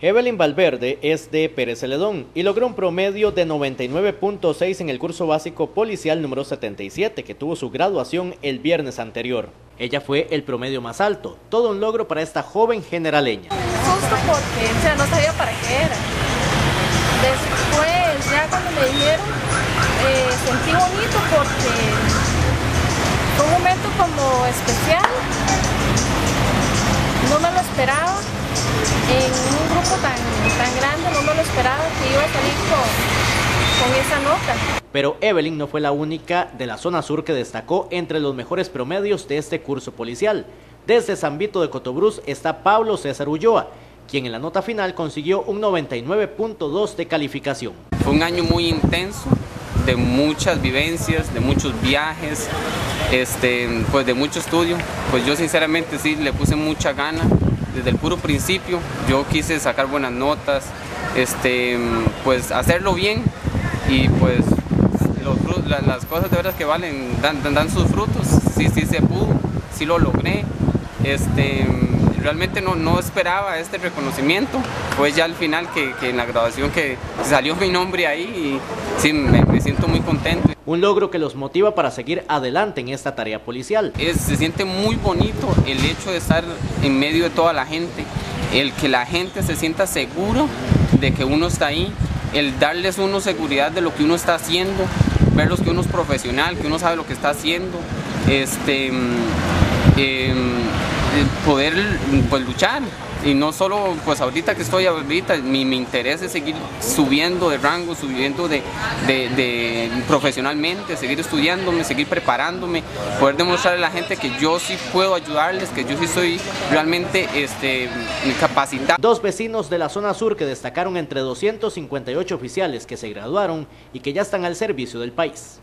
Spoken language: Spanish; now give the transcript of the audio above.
Evelyn Valverde es de Pérez Celedón y logró un promedio de 99.6 en el curso básico policial número 77 que tuvo su graduación el viernes anterior. Ella fue el promedio más alto, todo un logro para esta joven generaleña. Justo porque o sea, no sabía para qué era. Después, ya cuando me dijeron, eh, sentí bonito porque fue un momento como especial. No me lo esperaba grupo tan, tan grande, no me lo esperaba que iba a salir con, con esa nota. Pero Evelyn no fue la única de la zona sur que destacó entre los mejores promedios de este curso policial. Desde San Vito de Cotobruz está Pablo César Ulloa, quien en la nota final consiguió un 99.2 de calificación. Fue un año muy intenso, de muchas vivencias, de muchos viajes, este, pues de mucho estudio. Pues yo sinceramente sí le puse mucha gana desde el puro principio. Yo quise sacar buenas notas, este, pues hacerlo bien y pues las cosas de veras que valen dan, dan, sus frutos. Sí, sí se pudo, sí lo logré. Este, realmente no, no esperaba este reconocimiento. Fue ya al final que, que en la graduación que salió mi nombre ahí y sí, me, me, siento muy contento. Un logro que los motiva para seguir adelante en esta tarea policial. Es, se siente muy bonito el hecho de estar en medio de toda la gente, el que la gente se sienta seguro de que uno está ahí, el darles uno seguridad de lo que uno está haciendo, verlos que uno es profesional, que uno sabe lo que está haciendo, este, eh, poder pues, luchar. Y no solo, pues ahorita que estoy ahorita, mi, mi interés es seguir subiendo de rango, subiendo de, de, de, profesionalmente, seguir estudiándome, seguir preparándome, poder demostrarle a la gente que yo sí puedo ayudarles, que yo sí soy realmente este, capacitado. Dos vecinos de la zona sur que destacaron entre 258 oficiales que se graduaron y que ya están al servicio del país.